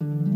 you